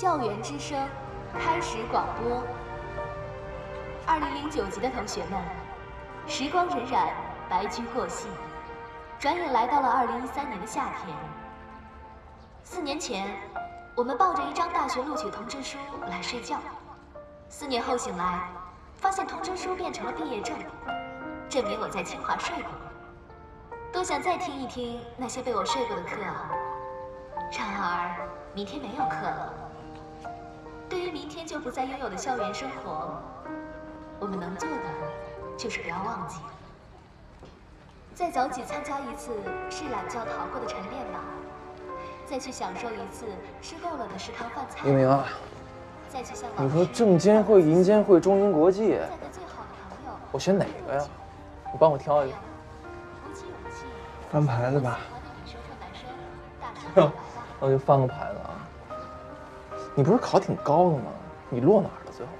校园之声开始广播。二零零九级的同学们，时光荏苒，白驹过隙，转眼来到了二零一三年的夏天。四年前，我们抱着一张大学录取通知书来睡觉，四年后醒来，发现通知书变成了毕业证，证明我在清华睡过。多想再听一听那些被我睡过的课啊！然而，明天没有课了。对于明天就不再拥有的校园生活，我们能做的就是不要忘记，再早起参加一次是懒觉逃过的晨练吧，再去享受一次吃够了的食堂饭菜。明明，再去向你说证监会、银监会、中银国际，我选哪个呀？你帮我挑一个。翻牌 子吧。那就翻个牌子啊。你不是考挺高的吗？你落哪儿了最后？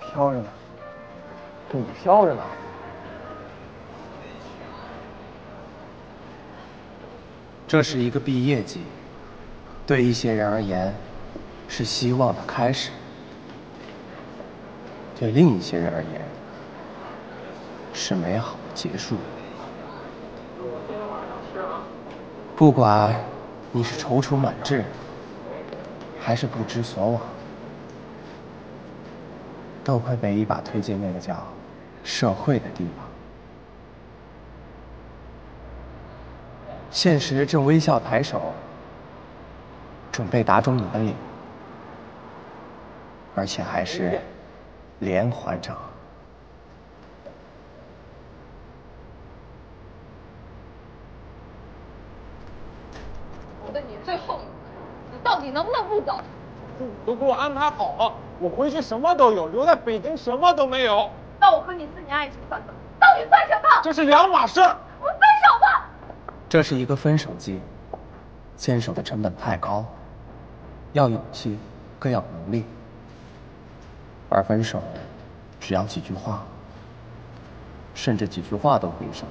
飘着呢。你飘着呢。这是一个毕业季，对一些人而言是希望的开始，对另一些人而言是美好的结束。不管你是踌躇满志，还是不知所往，都快被一把推进那个叫社会的地方。现实正微笑抬手，准备打肿你的脸，而且还是连环掌。我的你最后，你到底能不能不走？都给我安排好了，我回去什么都有，留在北京什么都没有，那我和你四年爱情算什么？到底算什么？这是两码事。我们分手吧！这是一个分手季，牵手的成本太高，要勇气，更要能力。而分手，只要几句话，甚至几句话都比不上。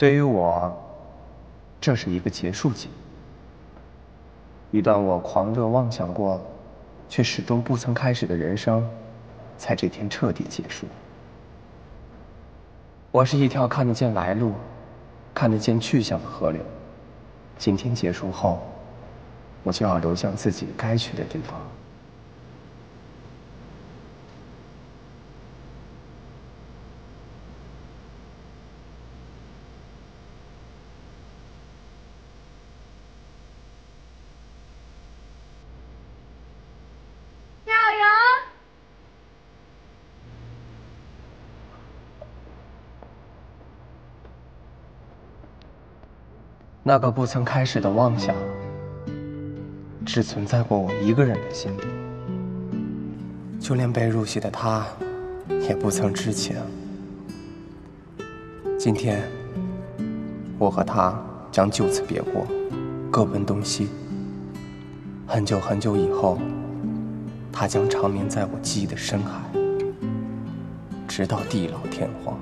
对于我，这是一个结束季，一段我狂热妄想过，却始终不曾开始的人生，在这天彻底结束。我是一条看得见来路、看得见去向的河流，今天结束后，我就要流向自己该去的地方。妙莹，那个不曾开始的妄想，只存在过我一个人的心里，就连被入戏的他，也不曾知情。今天，我和他将就此别过，各奔东西。很久很久以后，他将长眠在我记忆的深海，直到地老天荒。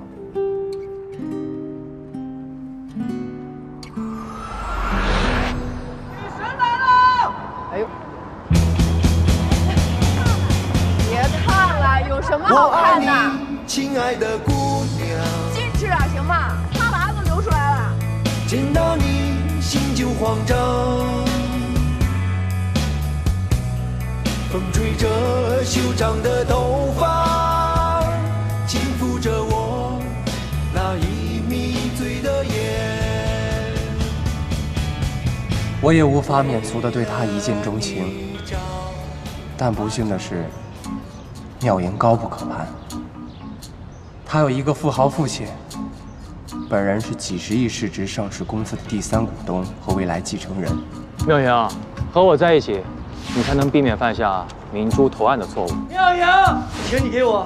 好看的？亲爱的姑娘，矜持点行吗？哈喇子流出来了。见到你心就慌张。风吹着修长的头发，轻抚着我那已迷醉的眼。我也无法免俗的对他一见钟情，但不幸的是，妙言高不可攀。他有一个富豪父亲，本人是几十亿市值上市公司的第三股东和未来继承人。妙莹，和我在一起，你才能避免犯下明珠投案的错误。妙莹，请你给我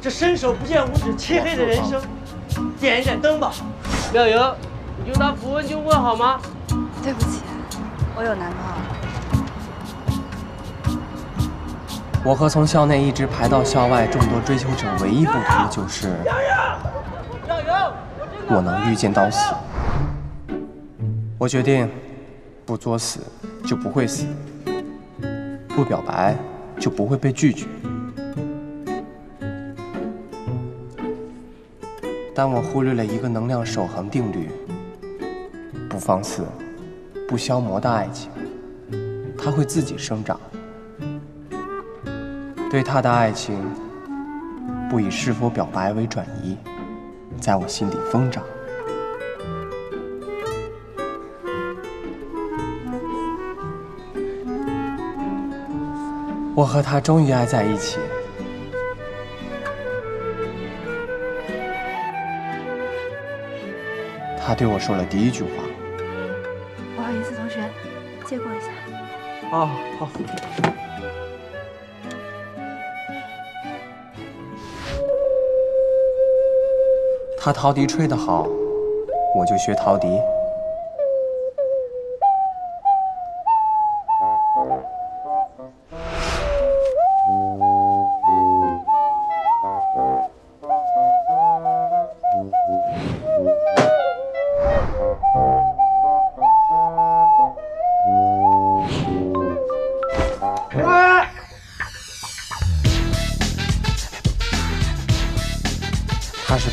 这伸手不见五指、漆黑的人生点一盏灯吧。妙莹，你就当不问就问好吗？对不起，我有男朋友我和从校内一直排到校外众多追求者唯一不同就是，我能预见到死。我决定，不作死就不会死，不表白就不会被拒绝。但我忽略了一个能量守恒定律：不放肆、不消磨的爱情，它会自己生长。对他的爱情，不以是否表白为转移，在我心底疯长。我和他终于爱在一起。他对我说了第一句话。不好意思，同学，借过一下。哦，好。他陶笛吹得好，我就学陶笛。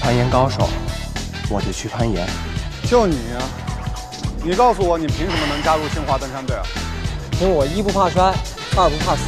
攀岩高手，我就去攀岩。就你啊！你告诉我，你凭什么能加入清华登山队啊？因为我一不怕摔，二不怕死。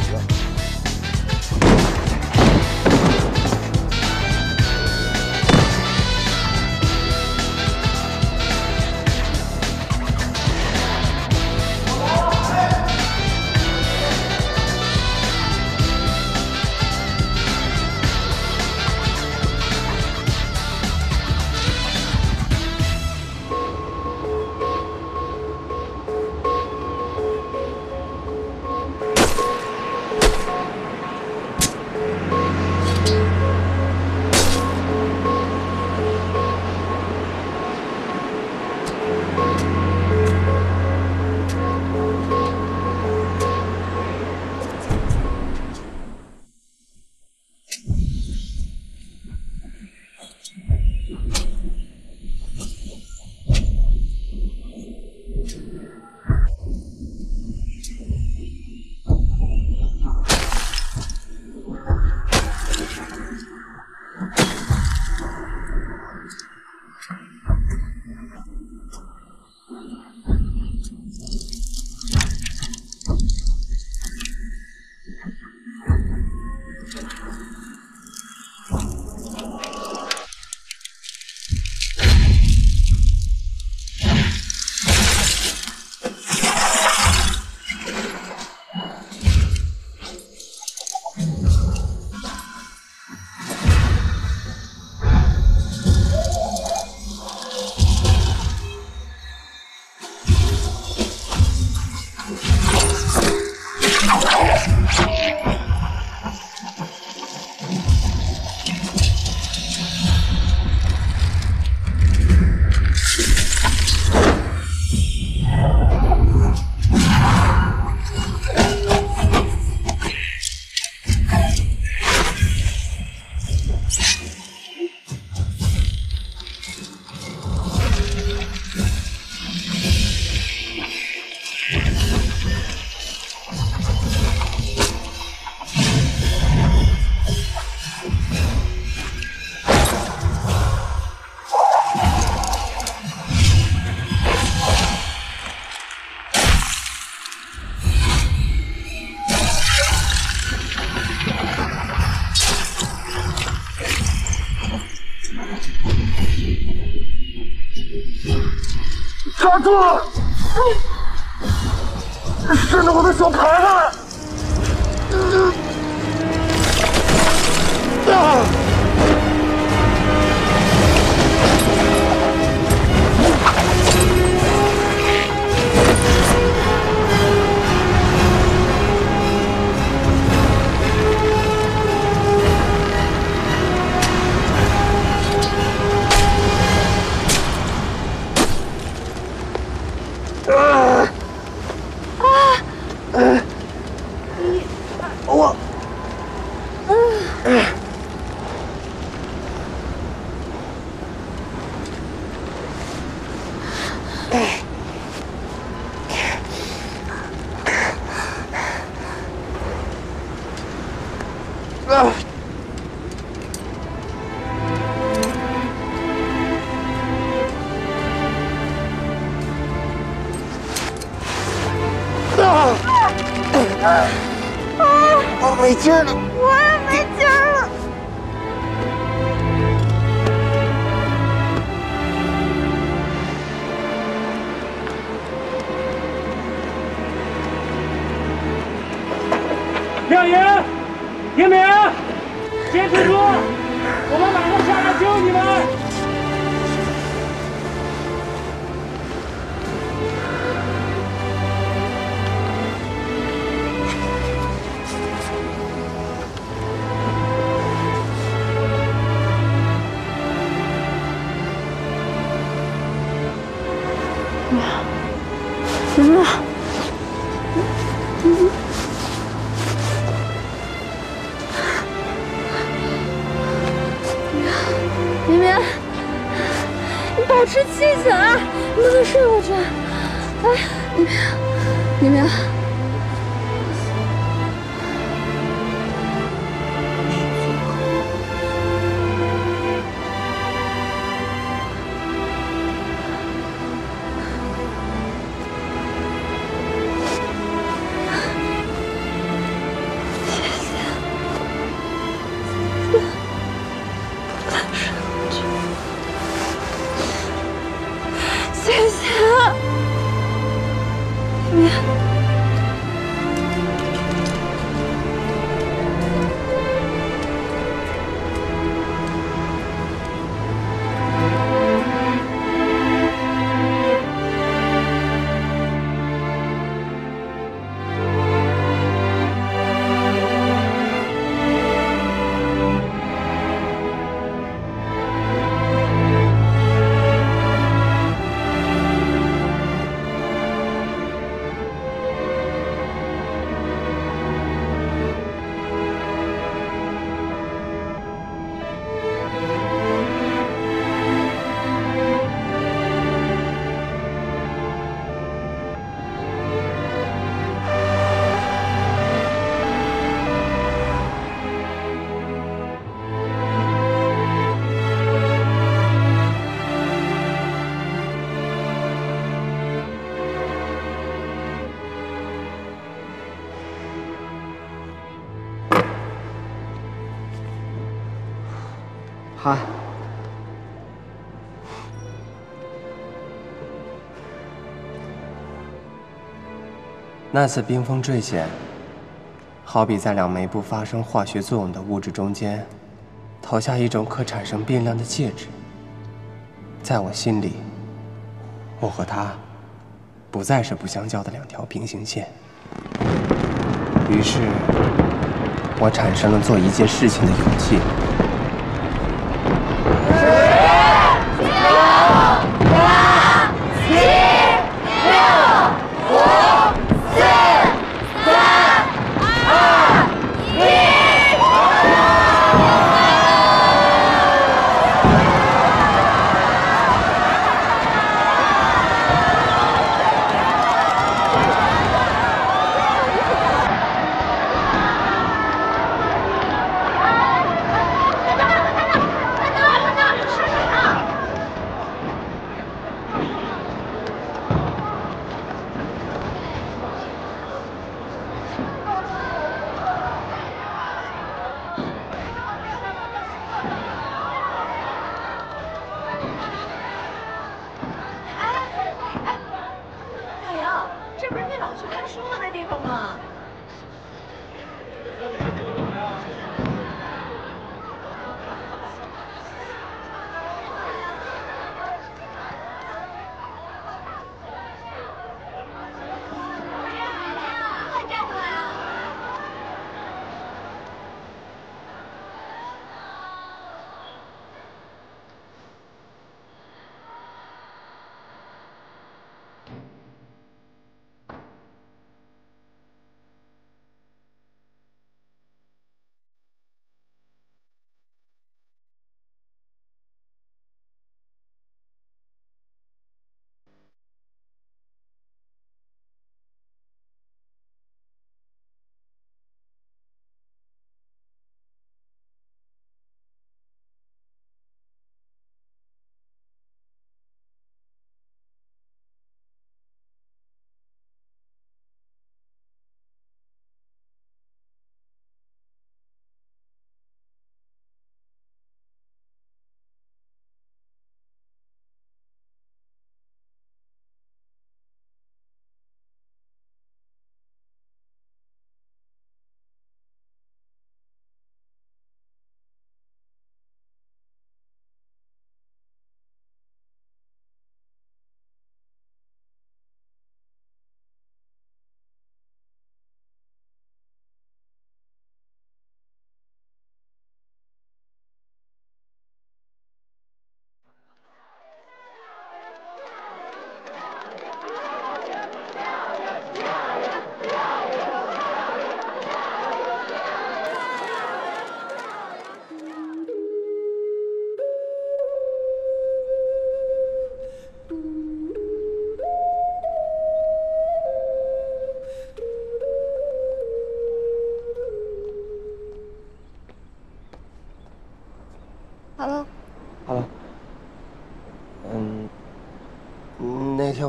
抓住！顺着我的手爬上来！啊！廖爷，英明，坚持住，我们马上下来救你们。那次冰封坠险，好比在两枚不发生化学作用的物质中间，投下一种可产生变量的介质。在我心里，我和他不再是不相交的两条平行线。于是，我产生了做一件事情的勇气。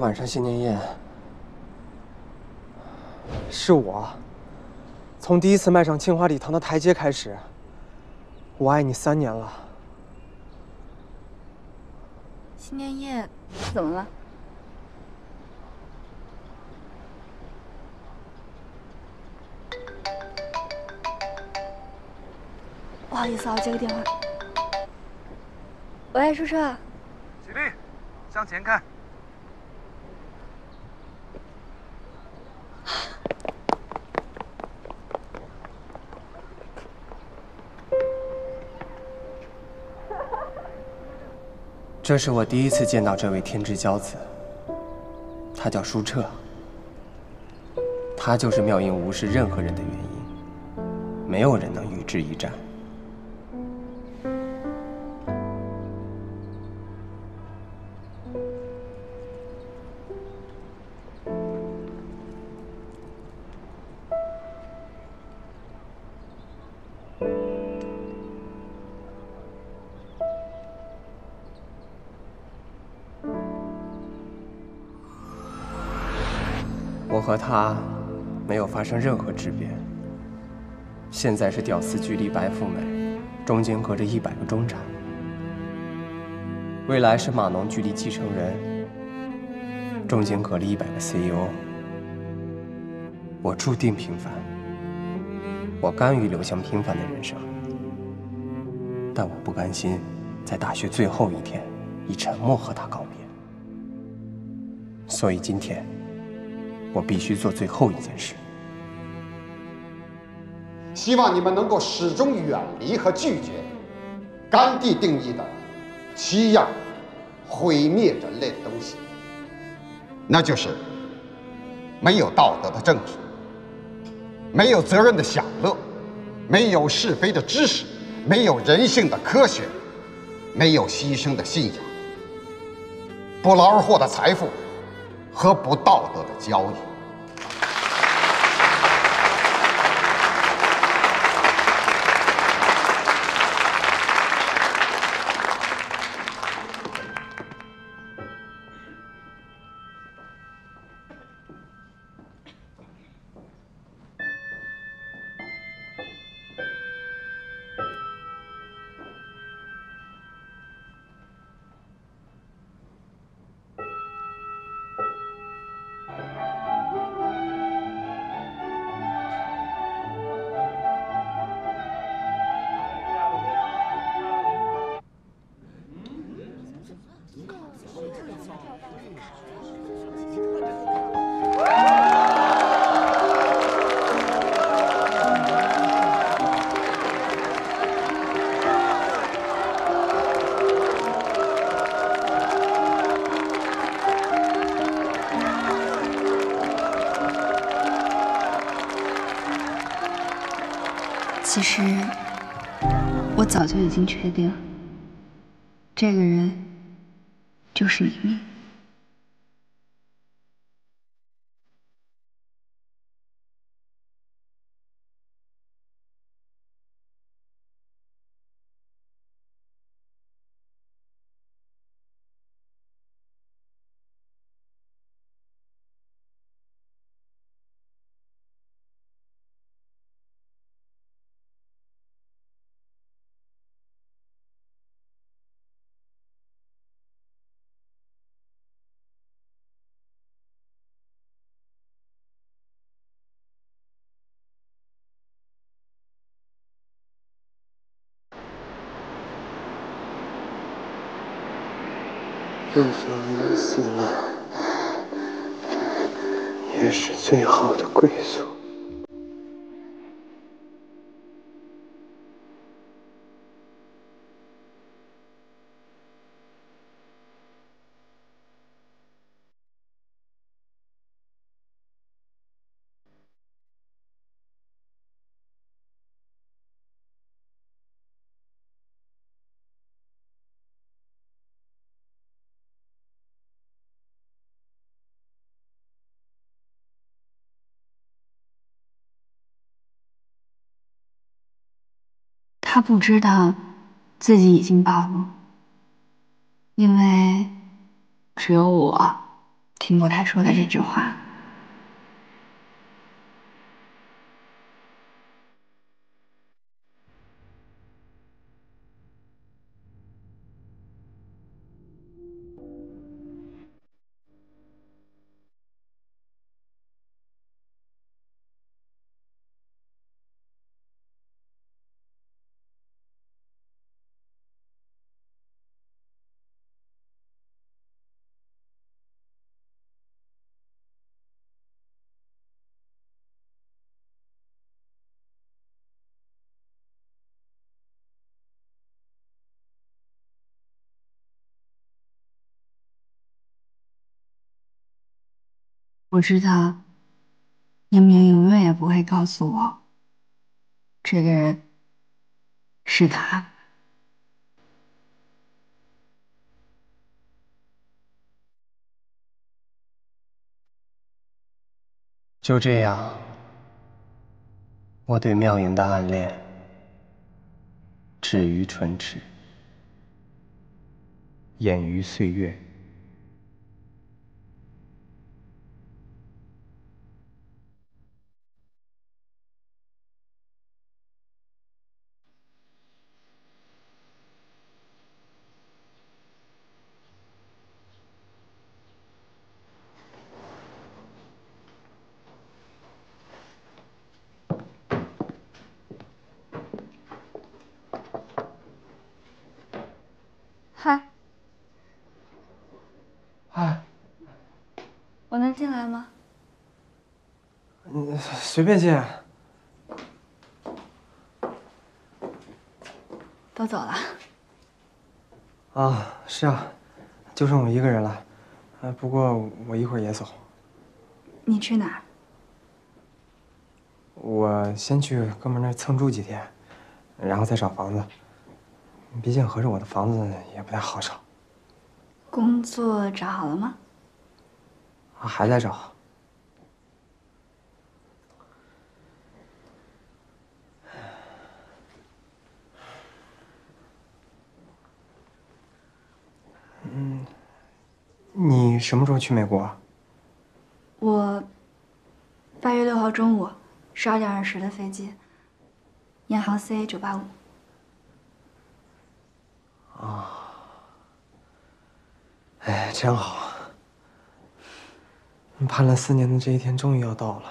晚上新年宴，是我。从第一次迈上清华礼堂的台阶开始，我爱你三年了。新年夜怎么了？不好意思啊，我接个电话。喂，叔叔。起立，向前看。这是我第一次见到这位天之骄子，他叫舒澈。他就是妙音无视任何人的原因，没有人能与之一战。和他没有发生任何质变。现在是屌丝距离白富美，中间隔着一百个中产；未来是码农距离继承人，中间隔了一百个 CEO。我注定平凡，我甘于流向平凡的人生，但我不甘心在大学最后一天以沉默和他告别。所以今天。我必须做最后一件事。希望你们能够始终远离和拒绝甘地定义的七样毁灭人类的东西，那就是没有道德的政治，没有责任的享乐，没有是非的知识，没有人性的科学，没有牺牲的信仰，不劳而获的财富。和不道德的交易。其实，我早就已经确定，这个人就是明明。就算我死了，也是最好的归宿。不知道自己已经暴露，因为只有我听过他说的这句话。我知道，明明永远也不会告诉我，这个人是他。就这样，我对妙莹的暗恋止于唇齿，掩于岁月。嗨，嗨，我能进来吗？你随便进。都走了。啊，是啊，就剩我一个人了。呃，不过我一会儿也走。你去哪儿？我先去哥们那儿蹭住几天，然后再找房子。毕竟合着我的房子也不太好找。工作找好了吗？啊，还在找。嗯，你什么时候去美国？我八月六号中午十二点二十的飞机，银航 CA 九八五。啊，哎，真好！盼了四年的这一天终于要到了。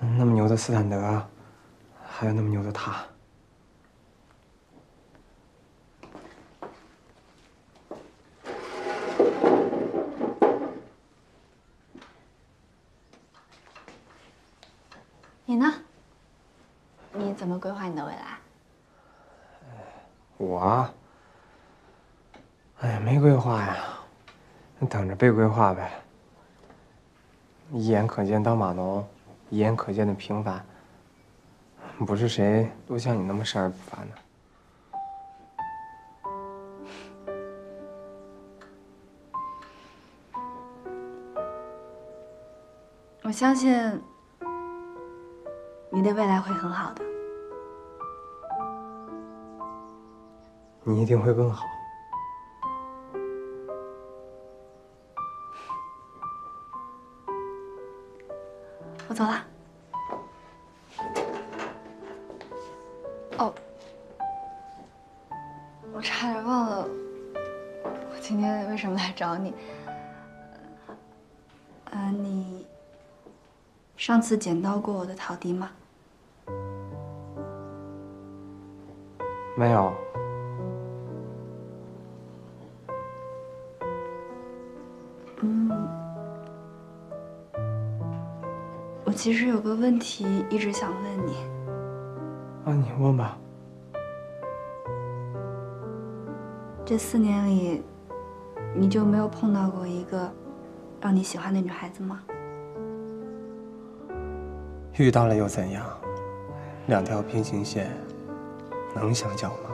那么牛的斯坦德，还有那么牛的他。你呢？你怎么规划你的未来？我，哎呀，没规划呀，等着被规划呗。一眼可见当码农，一眼可见的平凡，不是谁都像你那么生而不凡的。我相信你的未来会很好的。你一定会更好。我走了。次捡到过我的陶笛吗？没有。嗯，我其实有个问题一直想问你。啊，你问吧。这四年里，你就没有碰到过一个让你喜欢的女孩子吗？遇到了又怎样？两条平行线能相交吗？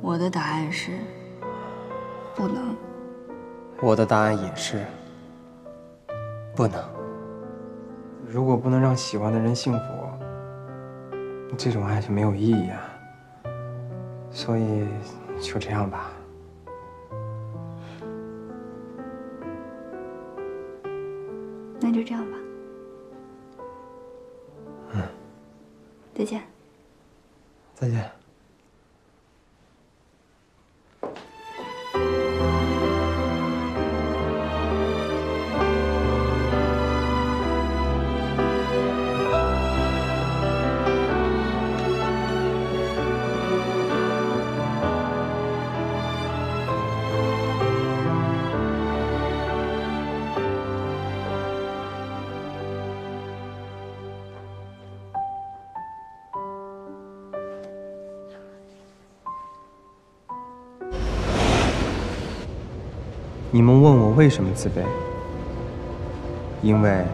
我的答案是不能。我的答案也是不能。如果不能让喜欢的人幸福，这种爱就没有意义啊。所以就这样吧。你们问我为什么自卑？因为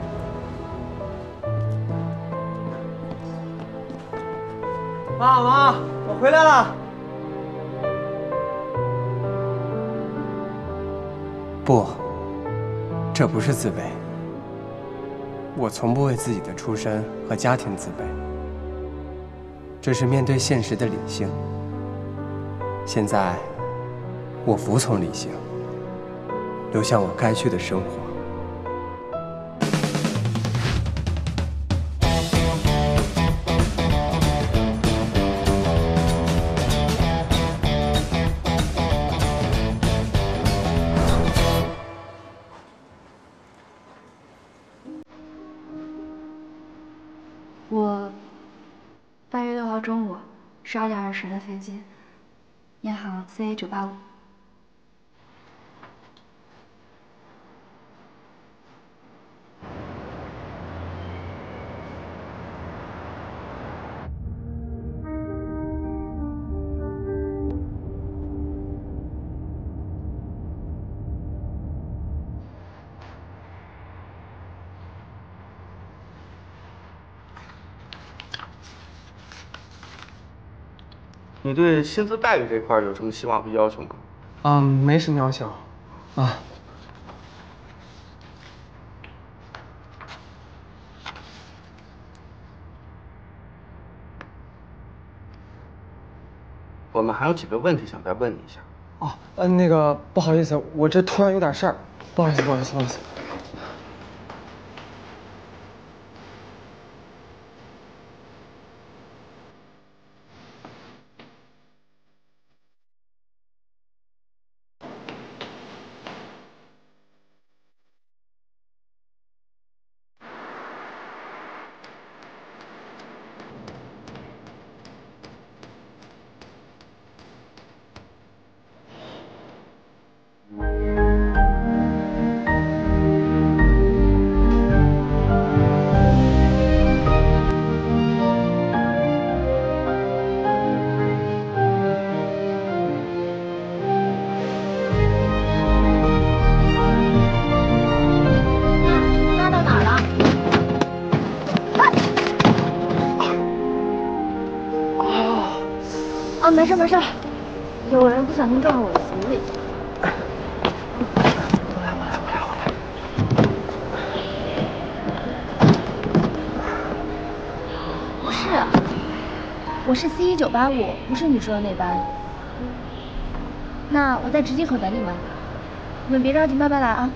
妈妈，我回来了。不，这不是自卑。我从不为自己的出身和家庭自卑，这是面对现实的理性。现在，我服从理性，流向我该去的生活。我八月六号中午十二点二十的飞机，银行 CA 九八五。你对薪资待遇这块儿有什么希望和要求吗？嗯，没什么要求。啊，我们还有几个问题想再问你一下。哦，嗯，那个不好意思，我这突然有点事儿，不好意思，不好意思，不好意思。九八五，不是你说的那班。那我在直机口等你们，你们别着急，慢慢来啊。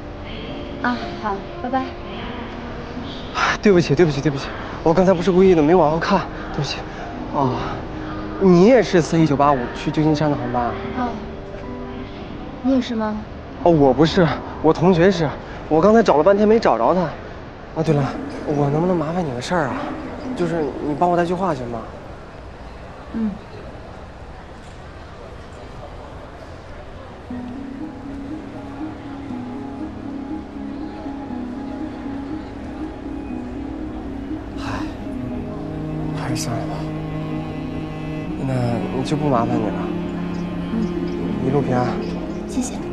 啊，好，拜拜。对不起，对不起，对不起，我刚才不是故意的，没往后看，对不起。哦，你也是 C 一九八五去旧金山的航班啊？哦，你也是吗？哦，我不是，我同学是。我刚才找了半天没找着他。啊，对了，我能不能麻烦你个事儿啊？就是你帮我带句话行吗？嗯。还是算了吧。那就不麻烦你了。嗯，一路平安。谢谢。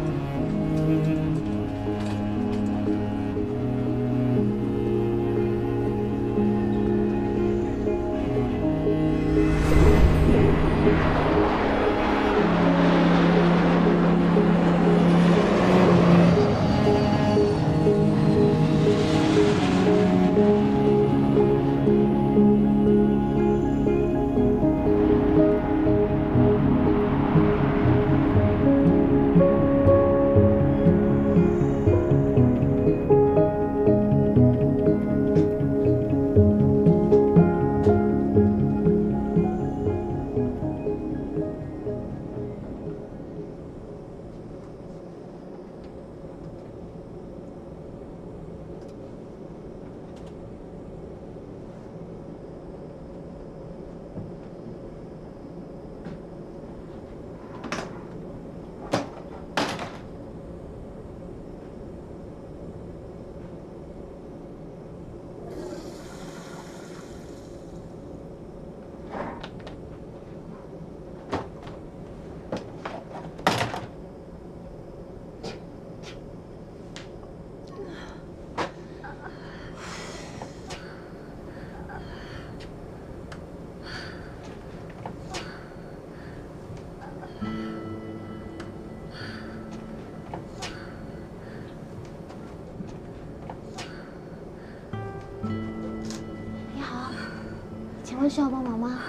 么需要帮忙吗？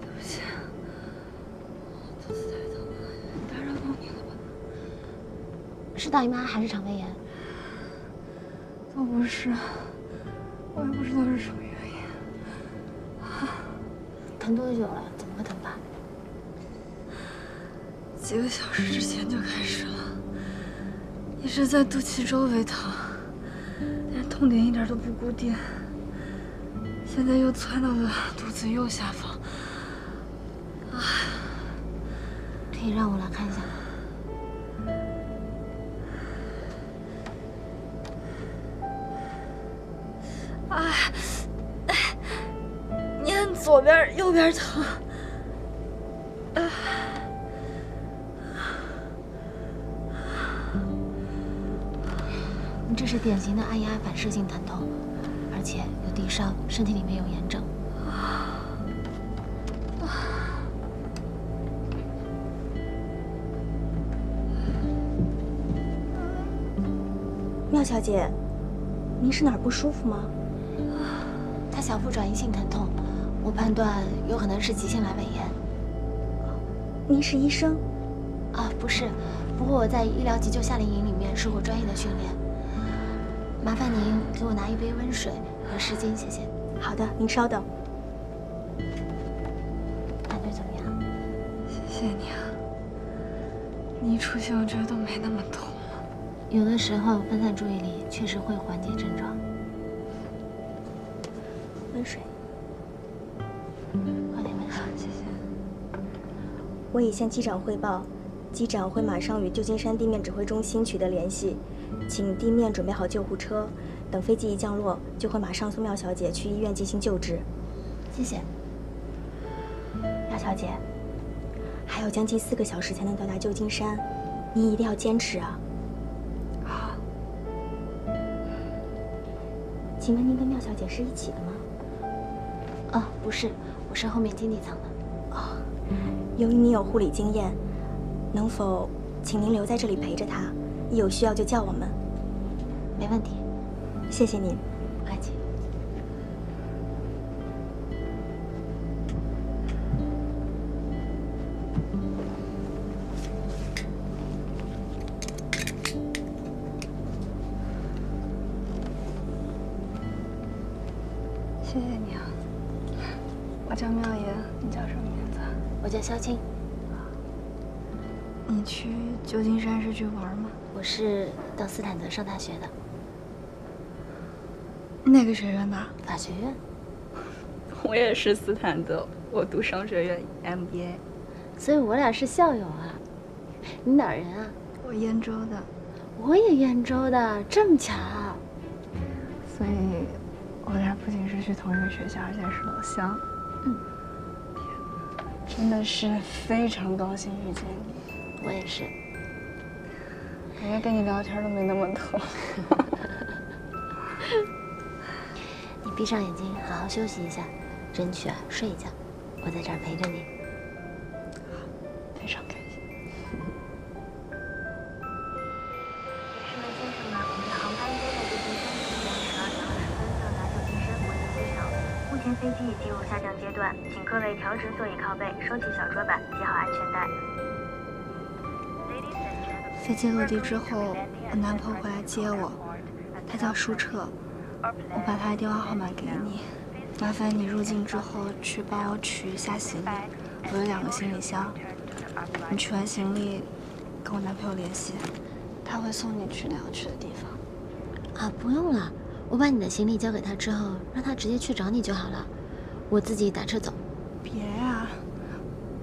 对不起，肚子太疼了，打扰到你了吧？是大姨妈还是肠胃炎？都不是，我也不知道是什么原因。疼多久了？怎么个疼法？几个小时之前就开始了，一直在肚脐周围疼，但是痛点一点都不固定。现在又窜到了肚子右下方，啊，可以让我来看一下吗？啊，你按左边，右边疼。你这是典型的按压反射性疼痛，且有低烧，身体里面有炎症。妙小姐，您是哪儿不舒服吗？他小腹转移性疼痛，我判断有可能是急性阑尾炎。您是医生？啊，不是，不过我在医疗急救夏令营里面受过专业的训练。麻烦您给我拿一杯温水和湿巾，谢谢。好的，您稍等。感觉怎么样？谢谢你啊，你一出现，我觉得都没那么痛了。有的时候分散注意力确实会缓解症状。温水，快点温水，谢谢。我已向机长汇报，机长会马上与旧金山地面指挥中心取得联系，请地面准备好救护车，等飞机一降落，就会马上送妙小姐去医院进行救治。谢谢。妙小姐，还有将近四个小时才能到达旧金山，您一定要坚持啊！好。请问您跟妙小姐是一起的吗？哦，不是，我是后面经济舱的。哦，由于你有护理经验，能否请您留在这里陪着她？一有需要就叫我们。没问题，谢谢您。不客气。谢谢你啊，我叫妙言，你叫什么名字？我叫肖青。你去旧金山是去玩吗？我是到斯坦德上大学的。哪个学院的？法学院。我也是斯坦德，我读商学院 MBA。所以我俩是校友啊。你哪儿人啊？我燕州的。我也燕州的，这么巧。所以，我俩不仅是去同一个学校，而且是老乡。嗯。真的是非常高兴遇见你。我也是。感觉跟你聊天都没那么疼。闭上眼睛，好好休息一下，争取啊睡一觉。我在这儿陪着你。非常开心。女士们、先生们，我们的航班将在旧金山时间十二点二十分到达旧金山国际机场。目前飞机已进入下降阶段，请各位调直座椅靠背，收起小桌板，系好安全带。飞机落地之后，我男朋友会来接我，他叫舒澈，我把他的电话号码给你，麻烦你入境之后去帮我取一下行李，我有两个行李箱，你取完行李跟我男朋友联系，他会送你去你要去的地方。啊，不用了，我把你的行李交给他之后，让他直接去找你就好了，我自己打车走。别呀、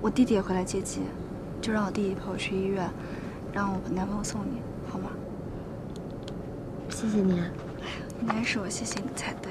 我弟弟也会来接机，就让我弟弟陪我去医院。让我男朋友送你，好吗？谢谢你啊！应该是我谢谢你才对。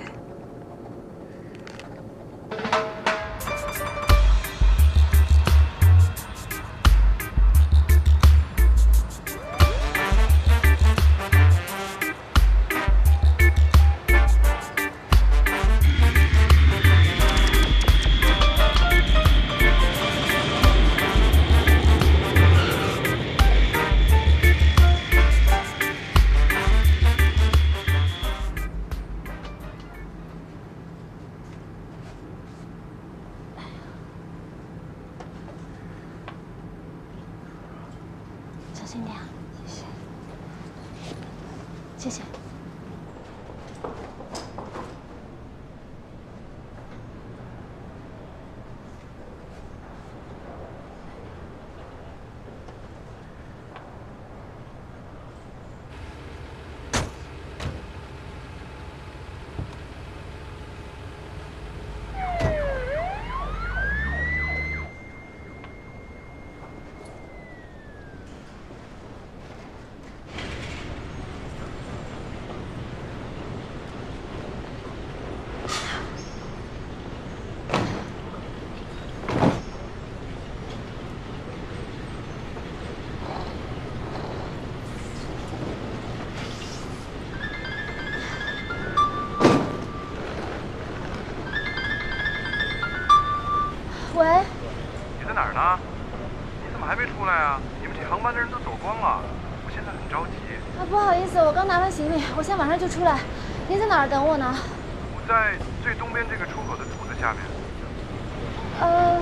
出来。您在哪儿等我呢？我在最东边这个出口的柱子下面。呃，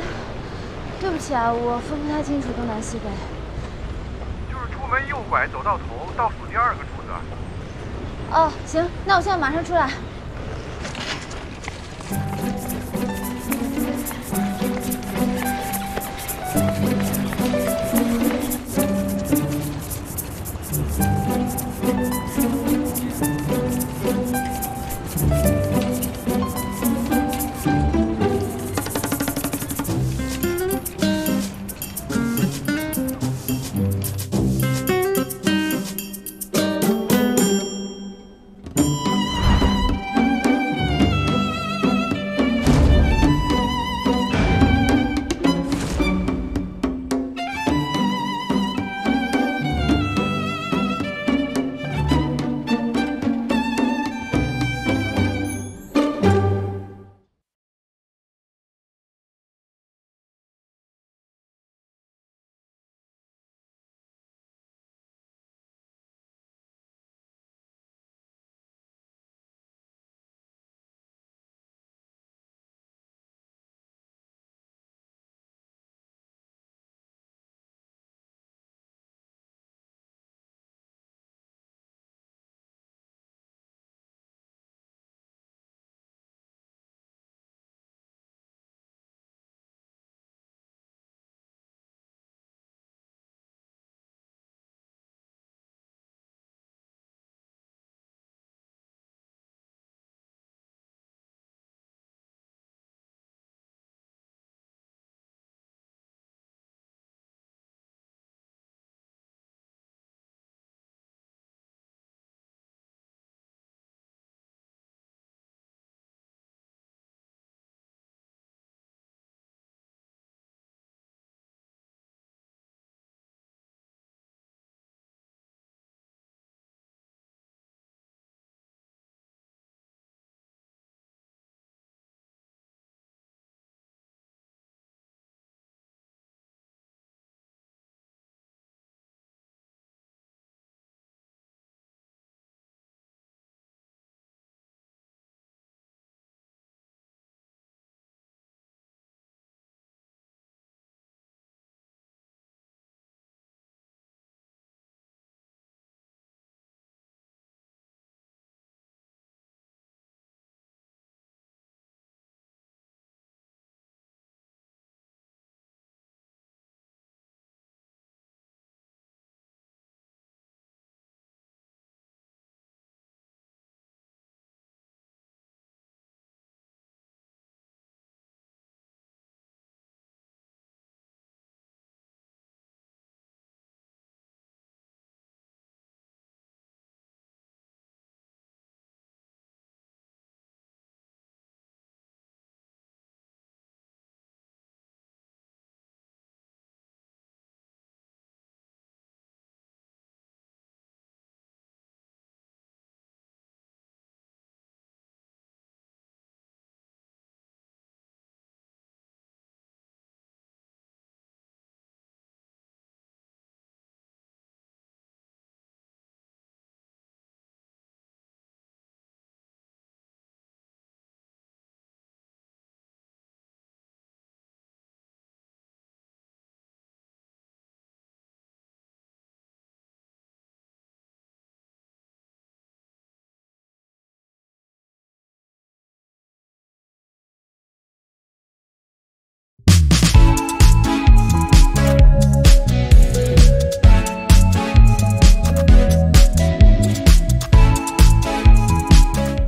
对不起啊，我分不太清楚东南西北。就是出门右拐走到头，倒数第二个柱子。哦，行，那我现在马上出来。